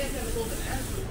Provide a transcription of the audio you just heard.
guys have a little bit of